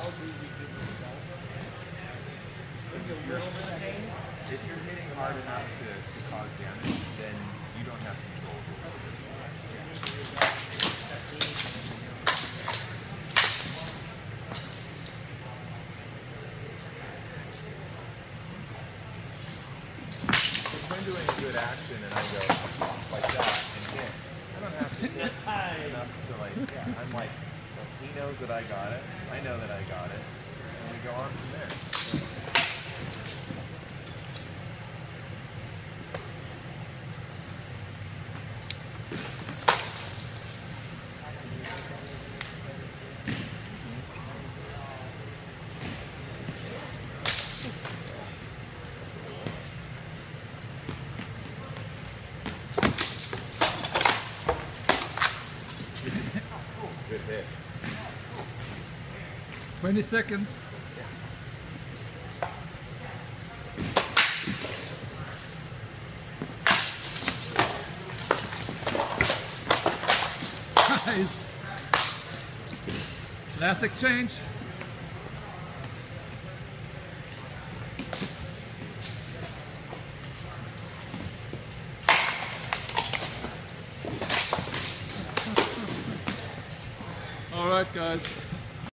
how do we give ourselves a If you're hitting hard enough to, to cause damage, then you don't have control If I'm doing a good action and I go like that and hit, I don't have to hit enough to like, yeah, I'm like, he knows that I got it, I know that I got it, and we go on from there. Good. 20 seconds. Nice. Last exchange. All right, guys.